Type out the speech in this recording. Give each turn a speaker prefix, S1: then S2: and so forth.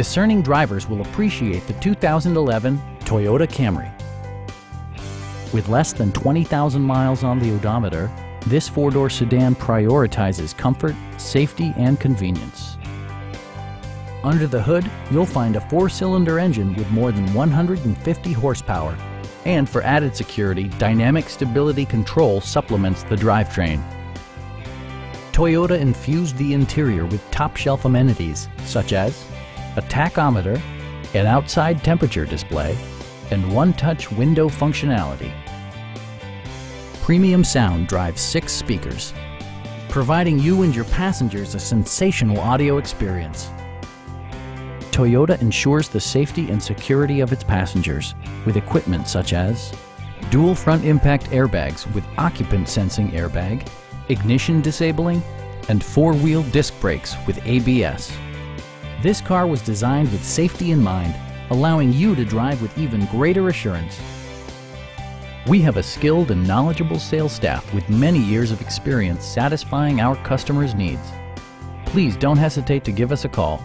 S1: discerning drivers will appreciate the 2011 Toyota Camry. With less than 20,000 miles on the odometer, this four-door sedan prioritizes comfort, safety, and convenience. Under the hood, you'll find a four-cylinder engine with more than 150 horsepower. And for added security, Dynamic Stability Control supplements the drivetrain. Toyota infused the interior with top-shelf amenities such as a tachometer, an outside temperature display, and one-touch window functionality. Premium sound drives six speakers, providing you and your passengers a sensational audio experience. Toyota ensures the safety and security of its passengers with equipment such as dual front impact airbags with occupant sensing airbag, ignition disabling, and four-wheel disc brakes with ABS. This car was designed with safety in mind, allowing you to drive with even greater assurance. We have a skilled and knowledgeable sales staff with many years of experience satisfying our customers' needs. Please don't hesitate to give us a call